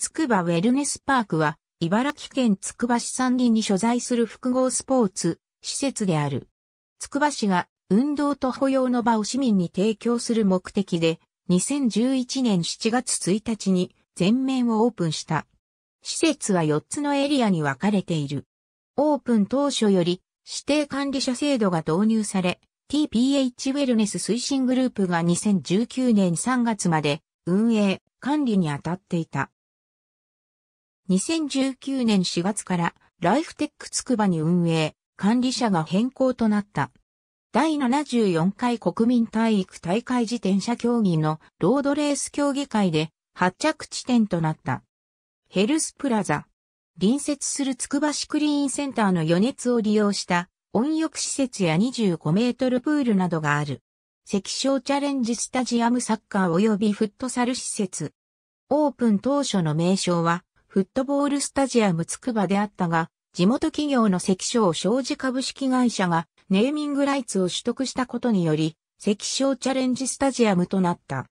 つくばウェルネスパークは、茨城県つくば市山林に所在する複合スポーツ施設である。つくば市が運動と保養の場を市民に提供する目的で、2011年7月1日に全面をオープンした。施設は4つのエリアに分かれている。オープン当初より指定管理者制度が導入され、TPH ウェルネス推進グループが2019年3月まで運営、管理に当たっていた。2019年4月からライフテックつくばに運営、管理者が変更となった。第74回国民体育大会自転車競技のロードレース競技会で発着地点となった。ヘルスプラザ。隣接するつくば市クリーンセンターの余熱を利用した温浴施設や25メートルプールなどがある。関小チャレンジスタジアムサッカー及びフットサル施設。オープン当初の名称はフットボールスタジアムつくばであったが、地元企業の関小商事株式会社がネーミングライツを取得したことにより、関小チャレンジスタジアムとなった。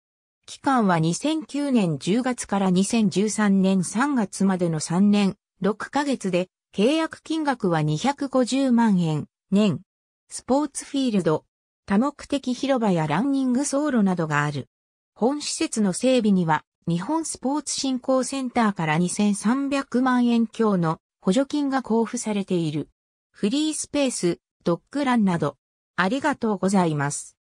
期間は2009年10月から2013年3月までの3年6ヶ月で契約金額は250万円年。スポーツフィールド、多目的広場やランニング走路などがある。本施設の整備には日本スポーツ振興センターから2300万円強の補助金が交付されている。フリースペース、ドッグランなど。ありがとうございます。